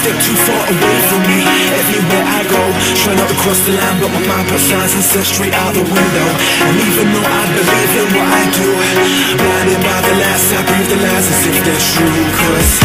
step too far away from me. Everywhere I go, try not to cross the line But my mind puts signs and says straight out the window. And even though I believe in what I do Blinded by the lies, I breathe the lies as if they're true. Cause,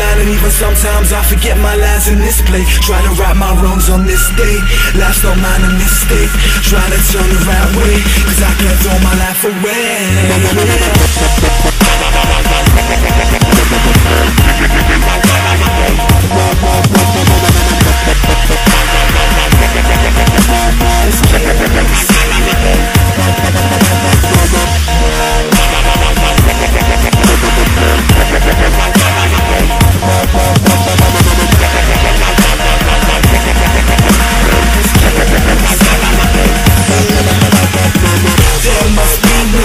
And even sometimes I forget my lies in this play Try to right my wrongs on this day. Life's not mine a mistake Trying to turn the right way Cause I can't throw my life away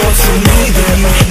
want to me, then. you